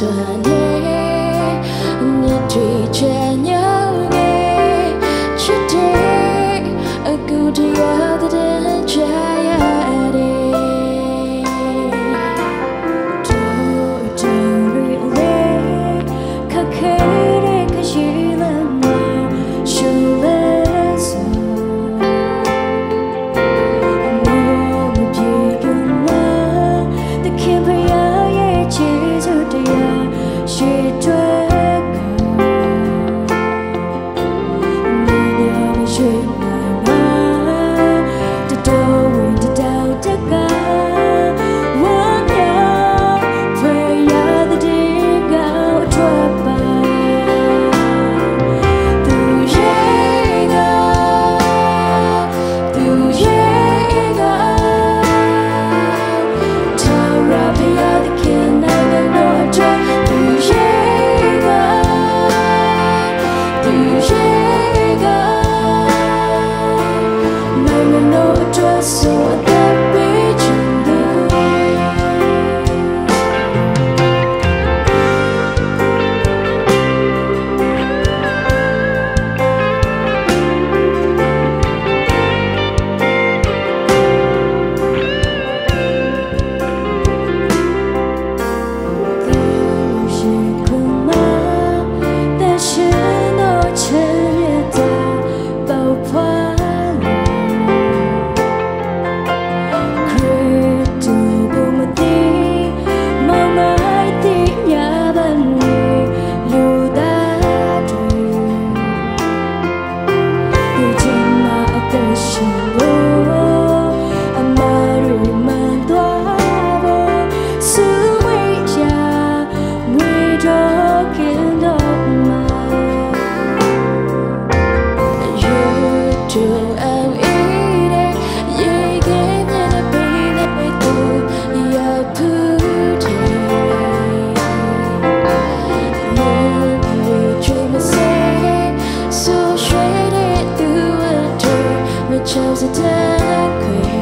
Johannes. To decade.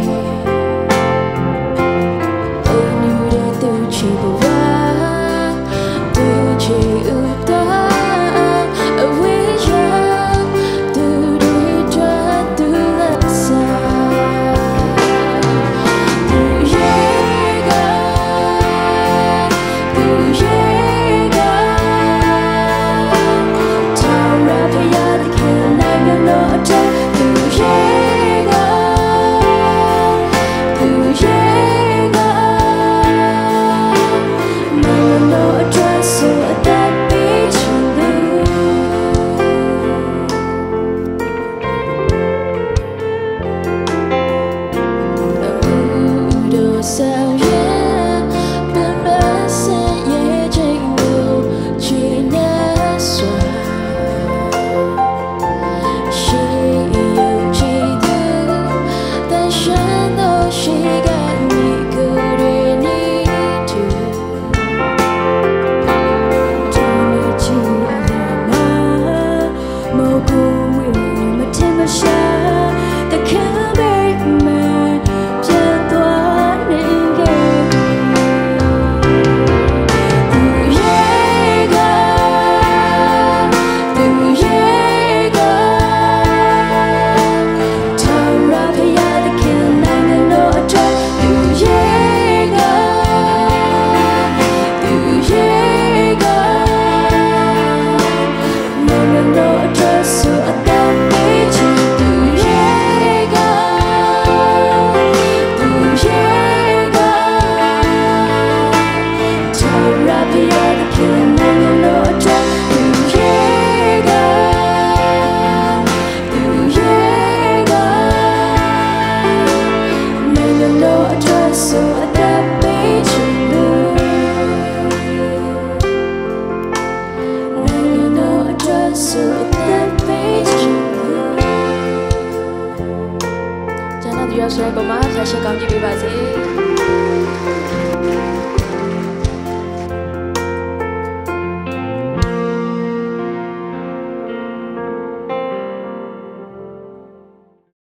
so that makes you good. 真的，你要说干嘛？还是讲几句话噻？